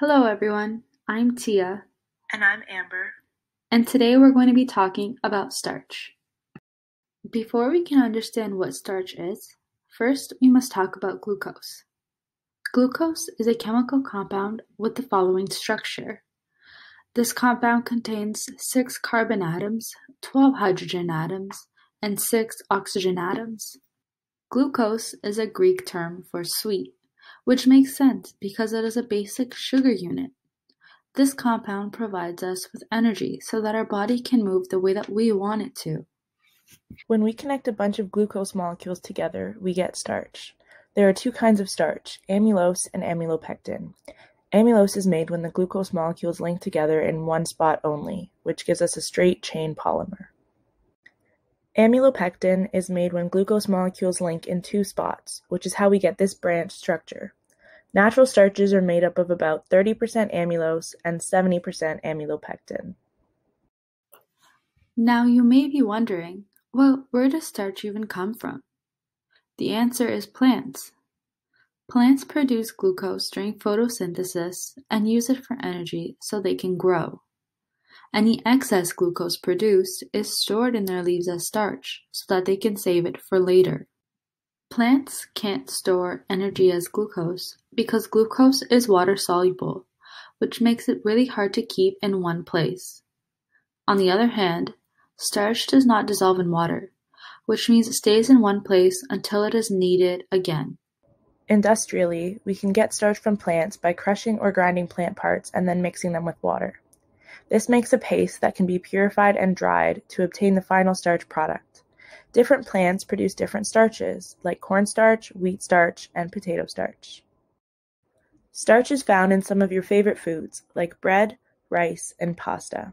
Hello everyone, I'm Tia, And I'm Amber. and today we're going to be talking about starch. Before we can understand what starch is, first we must talk about glucose. Glucose is a chemical compound with the following structure. This compound contains six carbon atoms, 12 hydrogen atoms, and six oxygen atoms. Glucose is a Greek term for sweet, which makes sense because it is a basic sugar unit. This compound provides us with energy so that our body can move the way that we want it to. When we connect a bunch of glucose molecules together, we get starch. There are two kinds of starch, amylose and amylopectin. Amylose is made when the glucose molecules link together in one spot only, which gives us a straight chain polymer. Amylopectin is made when glucose molecules link in two spots, which is how we get this branch structure. Natural starches are made up of about 30% amylose and 70% amylopectin. Now you may be wondering, well, where does starch even come from? The answer is plants. Plants produce glucose during photosynthesis and use it for energy so they can grow. Any excess glucose produced is stored in their leaves as starch so that they can save it for later. Plants can't store energy as glucose because glucose is water soluble, which makes it really hard to keep in one place. On the other hand, starch does not dissolve in water, which means it stays in one place until it is needed again. Industrially, we can get starch from plants by crushing or grinding plant parts and then mixing them with water. This makes a paste that can be purified and dried to obtain the final starch product. Different plants produce different starches, like cornstarch, wheat starch, and potato starch. Starch is found in some of your favorite foods, like bread, rice, and pasta.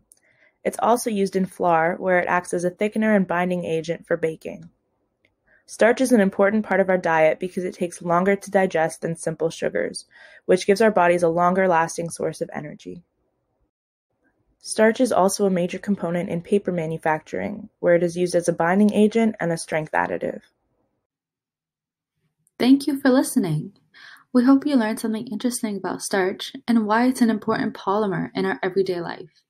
It's also used in flour, where it acts as a thickener and binding agent for baking. Starch is an important part of our diet because it takes longer to digest than simple sugars, which gives our bodies a longer lasting source of energy. Starch is also a major component in paper manufacturing, where it is used as a binding agent and a strength additive. Thank you for listening. We hope you learned something interesting about starch and why it's an important polymer in our everyday life.